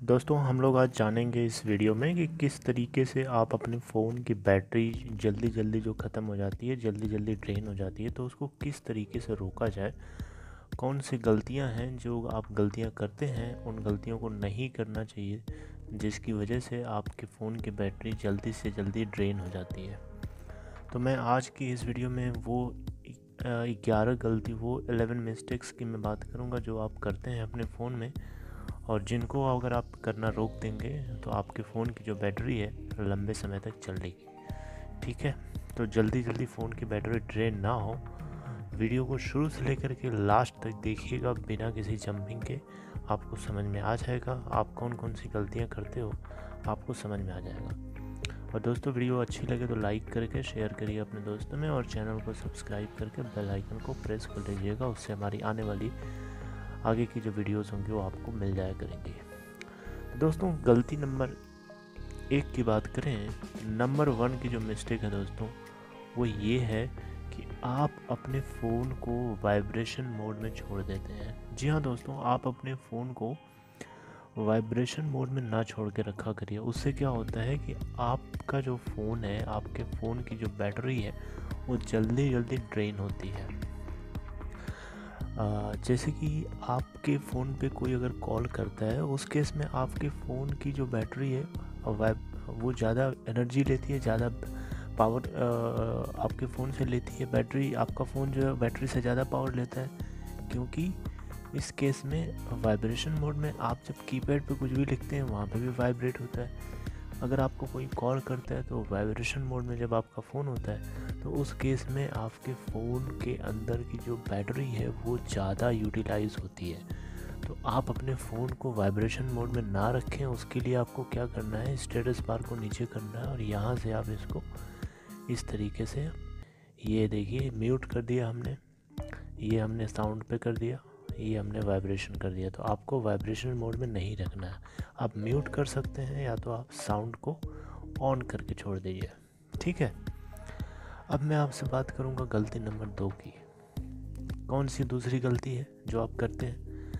दोस्तों, हम लोग आज जानेंगे इस वीडियो में कि किस तरीके से आप अपने फ़ोन की बैटरी जल्दी जल्दी जो ख़त्म हो जाती है जल्दी जल्दी ड्रेन हो जाती है तो उसको किस तरीके से रोका जाए? कौन सी गलतियाँ हैं जो आप गलतियाँ करते हैं, उन गलतियों को नहीं करना चाहिए, जिसकी वजह से आपके फ़ोन की बैटरी जल्दी से जल्दी ड्रेन हो जाती है। तो मैं आज की इस वीडियो में वो ग्यारह गलती, वो एलेवन मिस्टेक्स की मैं बात करूँगा जो आप करते हैं अपने फ़ोन में। और जिनको अगर आप करना रोक देंगे तो आपके फ़ोन की जो बैटरी है, लंबे समय तक चलेगी ठीक है? तो जल्दी जल्दी फ़ोन की बैटरी ड्रेन ना हो। वीडियो को शुरू से लेकर के लास्ट तक देखिएगा बिना किसी जंपिंग के। आपको समझ में आ जाएगा, आप कौन कौन सी गलतियाँ करते हो, आपको समझ में आ जाएगा। और दोस्तों, वीडियो अच्छी लगे तो लाइक करके, शेयर करिए अपने दोस्तों में और चैनल को सब्सक्राइब करके बेल आइकन को प्रेस कर लीजिएगा उससे हमारी आने वाली आगे की जो वीडियोस होंगी वो आपको मिल जाया करेंगी। तो दोस्तों, गलती नंबर एक की बात करें, नंबर वन की जो मिस्टेक है दोस्तों, वो ये है कि आप अपने फ़ोन को वाइब्रेशन मोड में छोड़ देते हैं। जी हाँ दोस्तों, आप अपने फ़ोन को वाइब्रेशन मोड में ना छोड़ के रखा करिए। उससे क्या होता है कि आपका जो फ़ोन है, आपके फ़ोन की जो बैटरी है, वो जल्दी जल्दी ड्रेन होती है। जैसे कि आपके फ़ोन पे कोई अगर कॉल करता है, उस केस में आपके फ़ोन की जो बैटरी है वो ज़्यादा एनर्जी लेती है, ज़्यादा पावर आपके फ़ोन से लेती है बैटरी, आपका फ़ोन जो है, बैटरी से ज़्यादा पावर लेता है, क्योंकि इस केस में वाइब्रेशन मोड में आप जब कीपैड पे कुछ भी लिखते हैं, वहाँ पे भी वाइब्रेट होता है। अगर आपको कोई कॉल करता है तो वाइब्रेशन मोड में जब आपका फ़ोन होता है तो उस केस में आपके फ़ोन के अंदर की जो बैटरी है, वो ज़्यादा यूटिलाइज होती है। तो आप अपने फ़ोन को वाइब्रेशन मोड में ना रखें, उसके लिए आपको क्या करना है स्टेटस बार को नीचे करना है और यहाँ से आप इसको इस तरीके से, ये देखिए म्यूट कर दिया हमने, ये हमने साउंड पे कर दिया, ये हमने वाइब्रेशन कर दिया। तो आपको वाइब्रेशन मोड में नहीं रखना है। आप म्यूट कर सकते हैं या तो आप साउंड को ऑन करके छोड़ दीजिए। ठीक है? अब मैं आपसे बात करूँगा गलती नंबर दो की। कौन सी दूसरी गलती है जो आप करते हैं?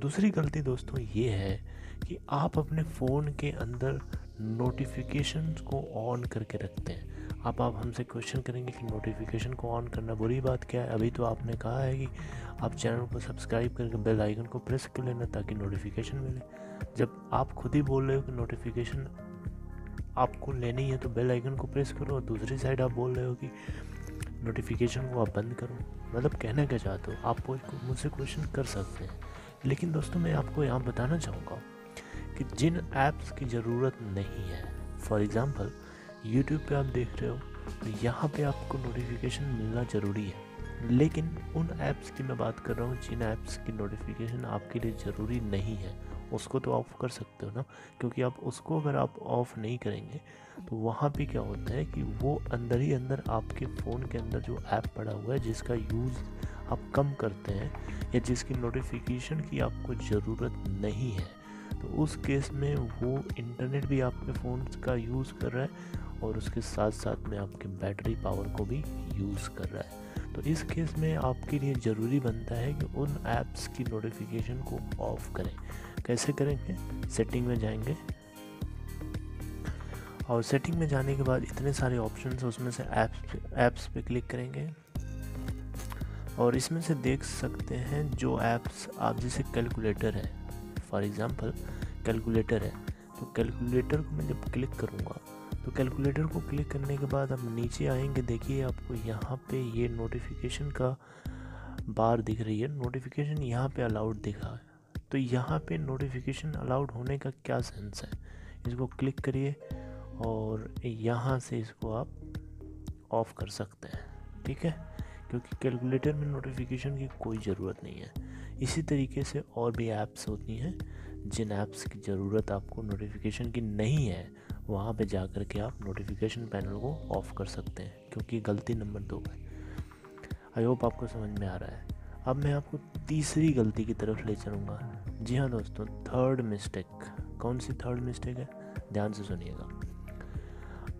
दूसरी गलती दोस्तों ये है कि आप अपने फ़ोन के अंदर नोटिफिकेशन को ऑन करके रखते हैं। अब आप हमसे क्वेश्चन करेंगे कि नोटिफिकेशन को ऑन करना बुरी बात क्या है? अभी तो आपने कहा है कि आप चैनल को सब्सक्राइब करके बेल आइकन को प्रेस कर लेना ताकि नोटिफिकेशन मिले? जब आप खुद ही बोल रहे हो कि नोटिफिकेशन आपको लेनी है तो बेल आइकन को प्रेस करो और दूसरी साइड आप बोल रहे हो कि नोटिफिकेशन को आप बंद करो। मतलब कहना क्या चाहते हो, आप मुझसे क्वेश्चन कर सकते हैं। लेकिन दोस्तों, मैं आपको यहाँ बताना चाहूँगा कि जिन ऐप्स की ज़रूरत नहीं है फॉर एग्ज़ाम्पल यूट्यूब पे आप देख रहे हो तो यहाँ पे आपको नोटिफिकेशन मिलना ज़रूरी है। लेकिन उन ऐप्स की मैं बात कर रहा हूँ जिन ऐप्स की नोटिफिकेशन आपके लिए ज़रूरी नहीं है। उसको तो ऑफ़ कर सकते हो ना, क्योंकि आप उसको अगर आप ऑफ़ नहीं करेंगे तो वहाँ पे क्या होता है कि वो अंदर ही अंदर आपके फ़ोन के अंदर जो ऐप पड़ा हुआ है, जिसका यूज़ आप कम करते हैं, या जिसकी नोटिफिकेशन की आपको ज़रूरत नहीं है तो उस केस में वो इंटरनेट भी आपके फ़ोन का यूज़ कर रहा है, और उसके साथ साथ में आपके बैटरी पावर को भी यूज़ कर रहा है। तो इस केस में आपके लिए ज़रूरी बनता है कि उन ऐप्स की नोटिफिकेशन को ऑफ़ करें। कैसे करेंगे? सेटिंग में जाएँगे। और सेटिंग में जाने के बाद इतने सारे ऑप्शन उसमें से ऐप्स ऐप्स पे क्लिक करेंगे। और इसमें से देख सकते हैं जो ऐप्स आप जैसे कैलकुलेटर है। फॉर एग्ज़ाम्पल कैलकुलेटर है। तो कैलकुलेटर को मैं जब क्लिक करूँगा तो कैलकुलेटर को क्लिक करने के बाद आप नीचे आएँगे। देखिए, आपको यहाँ पे ये नोटिफिकेशन का बार दिख रही है। नोटिफिकेशन यहाँ पे अलाउड दिखा है। तो यहाँ पे नोटिफिकेशन अलाउड होने का क्या सेंस है? इसको क्लिक करिए और यहाँ से इसको आप ऑफ़ कर सकते हैं। ठीक है? क्योंकि कैलकुलेटर में नोटिफिकेशन की कोई ज़रूरत नहीं है। इसी तरीके से और भी ऐप्स होती हैं, जिन ऐप्स की ज़रूरत आपको नोटिफिकेशन की नहीं है वहाँ पे जा कर के आप नोटिफिकेशन पैनल को ऑफ़ कर सकते हैं, क्योंकि गलती नंबर दो है। आई होप आपको समझ में आ रहा है। अब मैं आपको तीसरी गलती की तरफ़ ले चलूँगा। जी हाँ दोस्तों थर्ड मिस्टेक कौन सी थर्ड मिस्टेक है? ध्यान से सुनिएगा।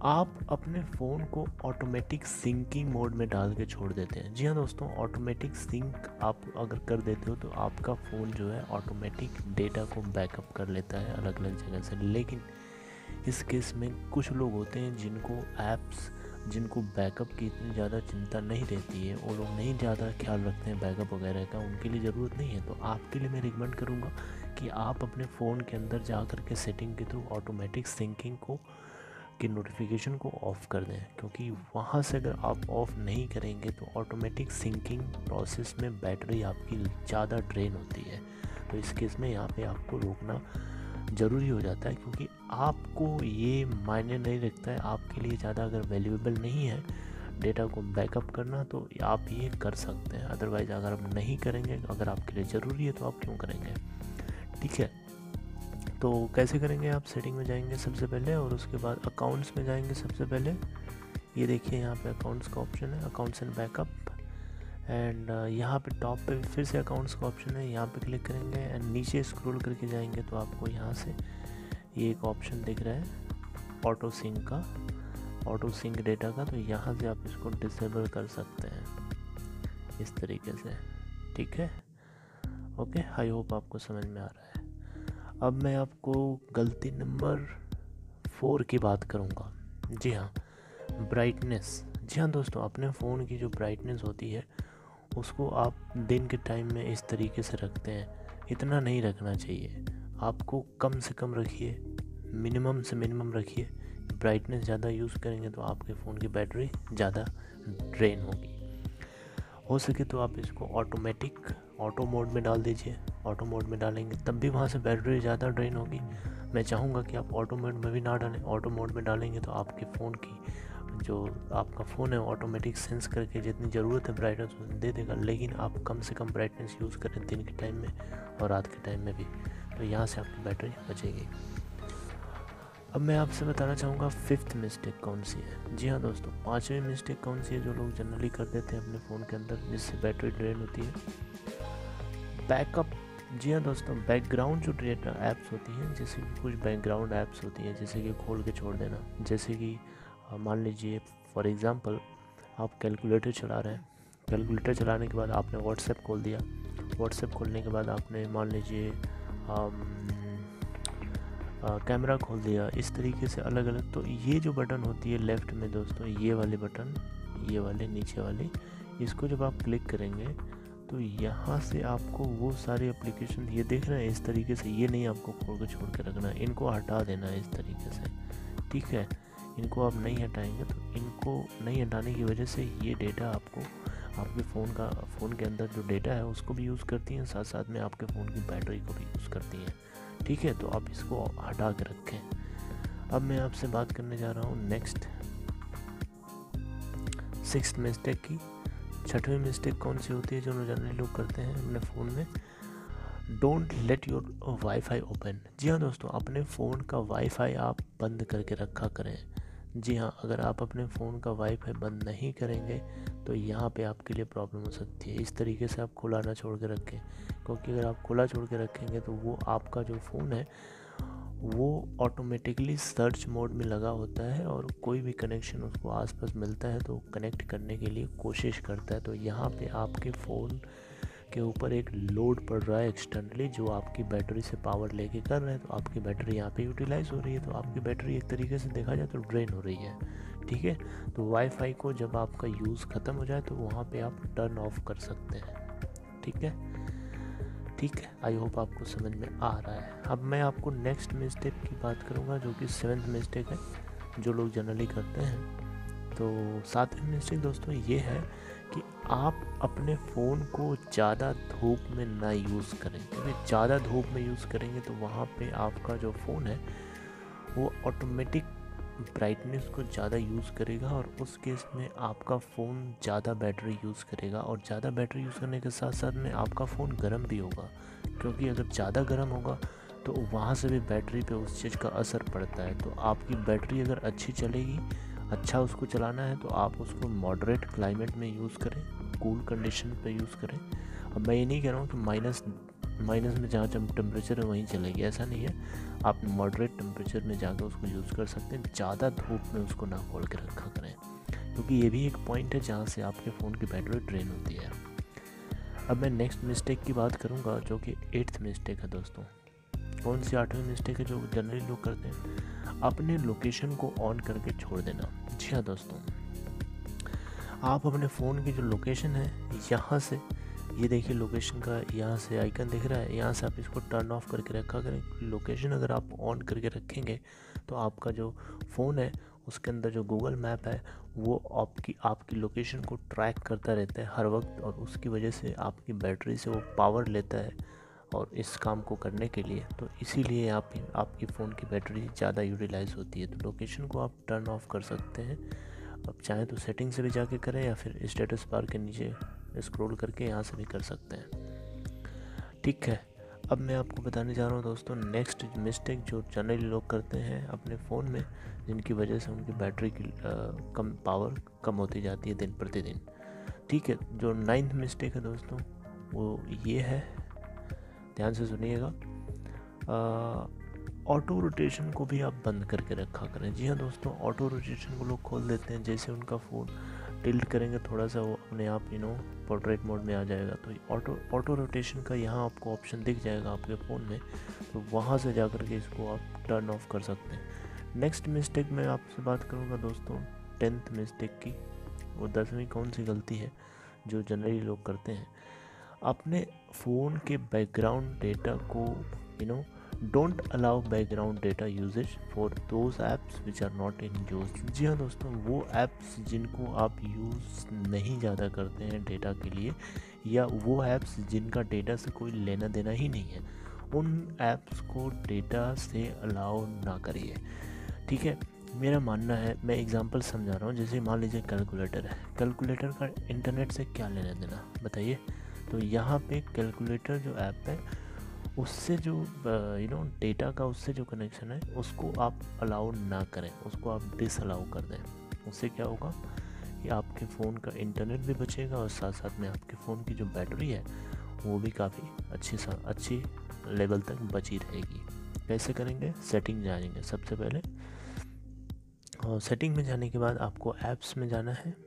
आप अपने फ़ोन को ऑटोमेटिक सिंकिंग मोड में डाल के छोड़ देते हैं। जी हाँ दोस्तों ऑटोमेटिक सिंक आप अगर कर देते हो तो आपका फ़ोन जो है ऑटोमेटिक डेटा को बैकअप कर लेता है अलग अलग जगह से। लेकिन इस केस में कुछ लोग होते हैं जिनको ऐप्स जिनको बैकअप की इतनी ज़्यादा चिंता नहीं रहती है। और लोग नहीं ज़्यादा ख्याल रखते हैं बैकअप वगैरह का, उनके लिए ज़रूरत नहीं है। तो आपके लिए मैं रिकमेंड करूँगा कि आप अपने फ़ोन के अंदर जा कर के सेटिंग के थ्रू ऑटोमेटिक सिंकिंग को, की नोटिफिकेशन को ऑफ़ कर दें। क्योंकि वहाँ से अगर आप ऑफ़ नहीं करेंगे तो ऑटोमेटिक सिंकिंग प्रोसेस में बैटरी आपकी ज़्यादा ड्रेन होती है। तो इस केस में यहाँ पे आपको रोकना ज़रूरी हो जाता है क्योंकि आपको ये मायने नहीं रखता है। आपके लिए ज़्यादा अगर वैल्यूएबल नहीं है डेटा को बैकअप करना तो आप ये कर सकते हैं। अदरवाइज़ अगर आप नहीं करेंगे, अगर आपके लिए ज़रूरी है तो आप क्यों करेंगे? ठीक है? तो कैसे करेंगे आप? सेटिंग में जाएँगे सबसे पहले और उसके बाद अकाउंट्स में जाएँगे सबसे पहले। ये देखिए यहाँ पे अकाउंट्स का ऑप्शन है अकाउंट्स एंड बैकअप एंड यहाँ पे टॉप पे फिर से अकाउंट्स का ऑप्शन है। यहाँ पे क्लिक करेंगे एंड नीचे स्क्रॉल करके जाएँगे तो आपको यहाँ से ये एक ऑप्शन दिख रहा है ऑटो सिंक का ऑटो सिंक डेटा का। तो यहाँ से आप इसको डिसेबल कर सकते हैं इस तरीके से। ठीक है? ओके आई होप आपको समझ में आ रहा है। अब मैं आपको गलती नंबर फोर की बात करूँगा। जी हाँ ब्राइटनेस जी हाँ दोस्तों, अपने फ़ोन की जो ब्राइटनेस होती है उसको आप दिन के टाइम में इस तरीके से रखते हैं। इतना नहीं रखना चाहिए। आपको कम से कम रखिए। मिनिमम से मिनिमम रखिए। ब्राइटनेस ज़्यादा यूज़ करेंगे तो आपके फ़ोन की बैटरी ज़्यादा ड्रेन होगी। हो सके तो आप इसको ऑटोमेटिक ऑटो मोड में डाल दीजिए। ऑटो मोड में डालेंगे तब भी वहाँ से बैटरी ज़्यादा ड्रेन होगी। मैं चाहूँगा कि आप ऑटो मोड में भी ना डालें। ऑटो मोड में डालेंगे तो आपके फ़ोन की जो आपका फ़ोन है ऑटोमेटिक सेंस करके जितनी ज़रूरत है ब्राइटनेस दे देगा, लेकिन आप कम से कम ब्राइटनेस यूज़ करें दिन के टाइम में और रात के टाइम में भी। तो यहाँ से आपकी बैटरी बचेगी। अब मैं आपसे बताना चाहूँगा फिफ्थ मिस्टेक कौन सी है? जी हाँ दोस्तों, पाँचवीं मिस्टेक कौन सी है जो लोग जनरली कर देते हैं अपने फ़ोन के अंदर, जिससे बैटरी ड्रेन होती है? बैकअप जी हाँ दोस्तों बैकग्राउंड जो डेटा ऐप्स होती हैं, जैसे कि कुछ बैकग्राउंड ऐप्स होती हैं, जैसे कि खोल के छोड़ देना, जैसे कि मान लीजिए फॉर एग्ज़ाम्पल आप कैलकुलेटर चला रहे हैं। कैलकुलेटर चलाने के बाद आपने व्हाट्सएप खोल दिया। व्हाट्सएप खोलने के बाद आपने मान लीजिए कैमरा खोल दिया। इस तरीके से अलग अलग तो ये जो बटन होती है लेफ़्ट में दोस्तों, ये वाले बटन ये वाले, नीचे वाले, इसको जब आप क्लिक करेंगे तो यहाँ से आपको वो सारे एप्लीकेशन ये देख रहे हैं, इस तरीके से, ये नहीं आपको खोल के छोड़ के रखना है। इनको हटा देना है इस तरीके से। ठीक है? इनको आप नहीं हटाएँगे तो इनको नहीं हटाने की वजह से ये डेटा आपको, आपके फ़ोन का फ़ोन के अंदर जो डेटा है, उसको भी यूज़ करती हैं, साथ साथ में आपके फ़ोन की बैटरी को भी यूज़ करती हैं। ठीक है तो आप इसको हटा के रखें। अब मैं आपसे बात करने जा रहा हूँ नेक्स्ट सिक्स मिस्टेक की। छठवीं मिस्टेक कौन सी होती है जो जनरली लोग करते हैं अपने फ़ोन में? Don't let your wifi open जी हाँ दोस्तों, अपने फ़ोन का वाईफाई आप बंद करके रखा करें। जी हाँ अगर आप अपने फ़ोन का वाईफाई बंद नहीं करेंगे तो यहाँ पे आपके लिए प्रॉब्लम हो सकती है। इस तरीके से आप खुला ना छोड़ के रखें, क्योंकि अगर आप खुला छोड़ के रखेंगे तो वो आपका जो फ़ोन है, वो ऑटोमेटिकली सर्च मोड में लगा होता है और कोई भी कनेक्शन उसको आसपास मिलता है तो कनेक्ट करने के लिए कोशिश करता है। तो यहाँ पे आपके फ़ोन के ऊपर एक लोड पड़ रहा है एक्सटर्नली जो आपकी बैटरी से पावर लेके कर रहे हैं। तो आपकी बैटरी यहाँ पे यूटिलाइज हो रही है तो आपकी बैटरी एक तरीके से देखा जाए तो ड्रेन हो रही है, ठीक है? तो वाईफाई को जब आपका यूज़ ख़त्म हो जाए तो वहाँ पे आप टर्न ऑफ़ कर सकते हैं, ठीक है? ठीक है आई होप आपको समझ में आ रहा है। अब मैं आपको नेक्स्ट मिस्टेक की बात करूँगा, जो कि सेवेंथ मिस्टेक है, जो लोग जनरली करते हैं। तो सातवीं मिस्टेक दोस्तों ये है आप अपने फ़ोन को ज़्यादा धूप में ना यूज़ करें। क्योंकि ज़्यादा धूप में यूज़ करेंगे तो वहाँ पे आपका जो फ़ोन है, वो ऑटोमेटिक ब्राइटनेस को ज़्यादा यूज़ करेगा और उस केस में आपका फ़ोन ज़्यादा बैटरी यूज़ करेगा और ज़्यादा बैटरी यूज़ करने के साथ साथ में आपका फ़ोन गर्म भी होगा। क्योंकि अगर ज़्यादा गर्म होगा तो वहाँ से भी बैटरी पे उस चीज़ का असर पड़ता है। तो आपकी बैटरी अगर अच्छी चलेगी अच्छा उसको चलाना है तो आप उसको मॉडरेट क्लाइमेट में यूज़ करें कूल कंडीशन पे यूज़ करें। अब मैं ये नहीं कह रहा हूँ कि माइनस माइनस में जहाँ जब टेम्परेचर है वहीं चलेगी, ऐसा नहीं है। आप मॉडरेट टेम्परेचर में जाकर उसको यूज़ कर सकते हैं, ज़्यादा धूप में उसको ना खोल के रखा करें। क्योंकि ये भी एक पॉइंट है जहाँ से आपके फ़ोन की बैटरी ड्रेन होती है। अब मैं नेक्स्ट मिस्टेक की बात करूँगा, जो कि एट्थ मिस्टेक है दोस्तों। कौन सी आठवीं मिस्टेक है जो जनरली लोग करते हैं? अपने लोकेशन को ऑन करके छोड़ देना। जी हाँ दोस्तों। आप अपने फ़ोन की जो लोकेशन है, यहाँ से, ये देखिए लोकेशन का यहाँ से आइकन दिख रहा है, यहाँ से आप इसको टर्न ऑफ़ करके रखा करें। लोकेशन अगर आप ऑन करके रखेंगे तो आपका जो फ़ोन है, उसके अंदर जो गूगल मैप है, वो आपकी आपकी लोकेशन को ट्रैक करता रहता है हर वक्त और उसकी वजह से आपकी बैटरी से वो पावर लेता है। और इस काम को करने के लिए। तो इसीलिए आप आपकी फ़ोन की बैटरी ज़्यादा यूटिलाइज होती है। तो लोकेशन को आप टर्न ऑफ़ कर सकते हैं। अब चाहें तो सेटिंग से भी जाके करें या फिर स्टेटस बार के नीचे स्क्रॉल करके यहाँ से भी कर सकते हैं। ठीक है अब मैं आपको बताने जा रहा हूँ दोस्तों नेक्स्ट मिस्टेक जो जनरली लोग करते हैं अपने फ़ोन में जिनकी वजह से उनकी बैटरी की आ, कम पावर कम होती जाती है दिन प्रतिदिन। ठीक है जो नाइन्थ मिस्टेक है दोस्तों वो ये है ध्यान से सुनिएगा। ऑटो रोटेशन को भी आप बंद करके रखा करें। जी हाँ दोस्तों ऑटो रोटेशन को लोग खोल देते हैं। जैसे उनका फ़ोन टिल्ट करेंगे, थोड़ा सा वो अपने आप यू नो पोर्ट्रेट मोड में आ जाएगा। तो ऑटो ऑटो रोटेशन का यहाँ आपको ऑप्शन दिख जाएगा आपके फ़ोन में। तो वहाँ से जा कर के इसको आप टर्न ऑफ़ कर सकते हैं। नेक्स्ट मिस्टेक मैं आपसे बात करूँगा दोस्तों टेंथ मिस्टेक की। वो दसवीं कौन सी गलती है जो जनरली लोग करते हैं? अपने फ़ोन के बैकग्राउंड डेटा को you know don't allow background data usage for those apps which are not in use जी हाँ दोस्तों, वो ऐप्स जिनको आप यूज़ नहीं ज़्यादा करते हैं डेटा के लिए, या वो ऐप्स जिनका डेटा से कोई लेना देना ही नहीं है, उन ऐप्स को डेटा से अलाउ ना करिए। ठीक है? मेरा मानना है, मैं एग्जांपल समझा रहा हूँ, जैसे मान लीजिए कैलकुलेटर है। कैलकुलेटर का इंटरनेट से क्या लेना देना? बताइए। तो यहाँ पे कैलकुलेटर जो ऐप है, उससे जो यू नो डेटा का उससे जो कनेक्शन है, उसको आप अलाउ ना करें। उसको आप डिस अलाउ कर दें। उससे क्या होगा कि आपके फ़ोन का इंटरनेट भी बचेगा और साथ साथ में आपके फ़ोन की जो बैटरी है, वो भी काफ़ी अच्छी सा, अच्छी लेवल तक बची रहेगी। कैसे करेंगे? सेटिंग जाएँगे सबसे पहले। और सेटिंग में जाने के बाद आपको ऐप्स में जाना है।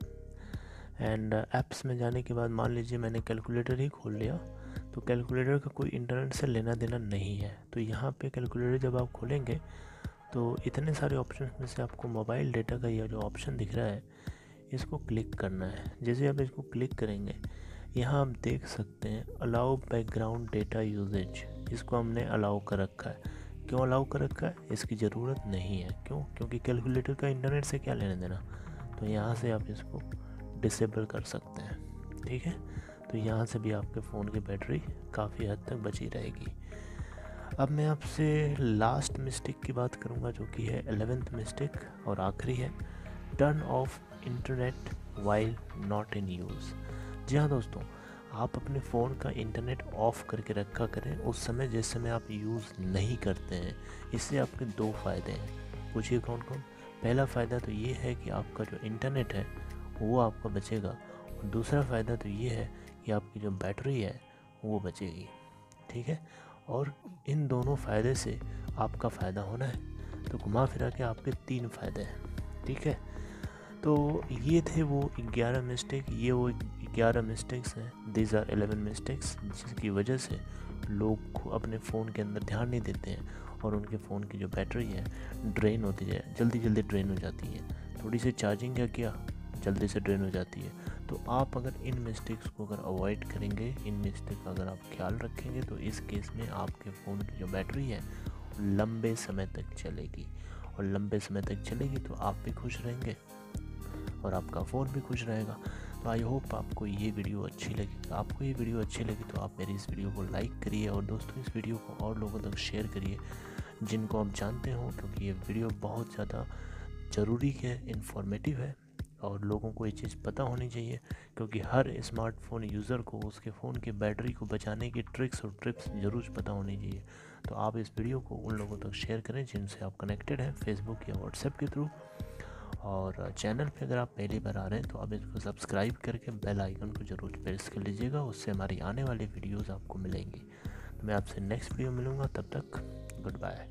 एंड ऐप्स में जाने के बाद मान लीजिए मैंने कैलकुलेटर ही खोल लिया तो कैलकुलेटर का कोई इंटरनेट से लेना देना नहीं है। तो यहाँ पे कैलकुलेटर जब आप खोलेंगे तो इतने सारे ऑप्शन में से आपको मोबाइल डेटा का यह जो ऑप्शन दिख रहा है, इसको क्लिक करना है। जैसे आप इसको क्लिक करेंगे, यहाँ आप देख सकते हैं अलाउ बैकग्राउंड डेटा यूजेज इसको हमने अलाउ कर रखा है। क्यों अलाउ कर रखा है? इसकी ज़रूरत नहीं है। क्यों? क्योंकि कैलकुलेटर का इंटरनेट से क्या लेना देना? तो यहाँ से आप इसको डिसेबल कर सकते हैं। ठीक है? तो यहाँ से भी आपके फ़ोन की बैटरी काफ़ी हद तक बची रहेगी। अब मैं आपसे लास्ट मिस्टेक की बात करूँगा, जो कि है एलेवेंथ मिस्टेक और आखिरी है। Turn off internet while not in use जी हाँ दोस्तों, आप अपने फ़ोन का इंटरनेट ऑफ़ करके रखा करें, उस समय जिस समय आप यूज़ नहीं करते हैं, इससे आपके दो फ़ायदे हैं। पूछिए कौन कौन पहला फ़ायदा तो ये है कि आपका जो इंटरनेट है वो आपका बचेगा। और दूसरा फ़ायदा तो ये है कि आपकी जो बैटरी है, वो बचेगी। ठीक है? और इन दोनों फ़ायदे से आपका फ़ायदा होना है। तो घुमा फिरा के आपके तीन फ़ायदे हैं। ठीक है? तो ये थे वो ग्यारह मिस्टेक ये वो ग्यारह मिस्टेक्स हैं। दीज आर एलेवन मिस्टेक्स जिसकी वजह से लोग अपने फ़ोन के अंदर ध्यान नहीं देते हैं और उनके फ़ोन की जो बैटरी है ड्रेन होती है। जल्दी जल्दी ड्रेन हो जाती है। थोड़ी सी चार्जिंग है क्या? जल्दी से ड्रेन हो जाती है। तो आप अगर इन मिस्टेक्स को अगर अवॉइड करेंगे, इन मिस्टेक का अगर आप ख्याल रखेंगे तो इस केस में आपके फ़ोन की जो बैटरी है लंबे समय तक चलेगी। और लंबे समय तक चलेगी तो आप भी खुश रहेंगे और आपका फ़ोन भी खुश रहेगा। तो आई होप आपको ये वीडियो अच्छी लगी। आपको ये वीडियो अच्छी लगी तो आप मेरी इस वीडियो को लाइक करिए और दोस्तों, इस वीडियो को और लोगों तक शेयर करिए, जिनको आप जानते हो, क्योंकि ये वीडियो बहुत ज़्यादा ज़रूरी है इन्फॉर्मेटिव है। और लोगों को ये चीज़ पता होनी चाहिए, क्योंकि हर स्मार्टफ़ोन यूज़र को उसके फ़ोन की बैटरी को बचाने की ट्रिक्स और ट्रिप्स ज़रूर पता होनी चाहिए। तो आप इस वीडियो को उन लोगों तक शेयर करें जिनसे आप कनेक्टेड हैं फेसबुक या व्हाट्सएप के थ्रू। और चैनल पे अगर आप पहली बार आ रहे हैं तो आप इसको सब्सक्राइब करके बेल आइकन को ज़रूर प्रेस कर लीजिएगा, उससे हमारी आने वाली वीडियोज़ आपको मिलेंगी। तो मैं आपसे नेक्स्ट वीडियो मिलूँगा, तब तक गुड बाय।